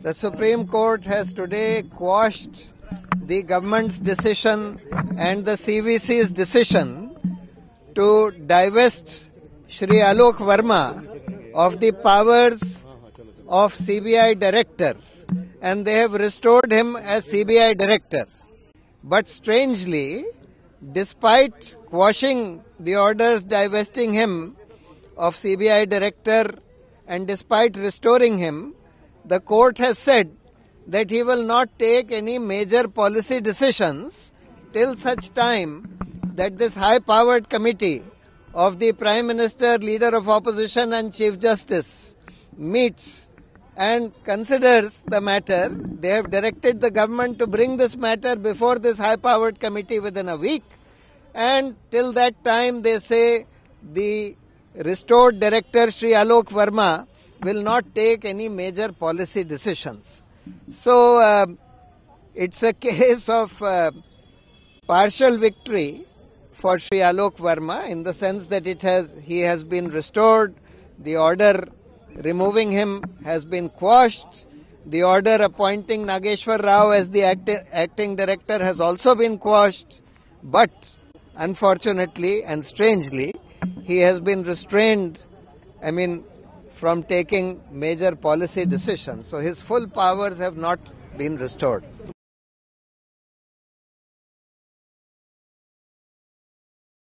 The Supreme Court has today quashed the government's decision and the CVC's decision to divest Shri Alok Verma of the powers of CBI director and they have restored him as CBI director. But strangely, despite quashing the orders divesting him of CBI director and despite restoring him, the court has said that he will not take any major policy decisions till such time that this high powered committee of the Prime Minister, Leader of Opposition, and Chief Justice meets and considers the matter. They have directed the government to bring this matter before this high powered committee within a week. And till that time, they say the restored director, Sri Alok Verma, will not take any major policy decisions. So uh, it's a case of uh, partial victory for Sri Alok Verma in the sense that it has he has been restored, the order removing him has been quashed, the order appointing Nageshwar Rao as the acti- acting director has also been quashed, but unfortunately and strangely, he has been restrained. I mean, from taking major policy decisions. So his full powers have not been restored.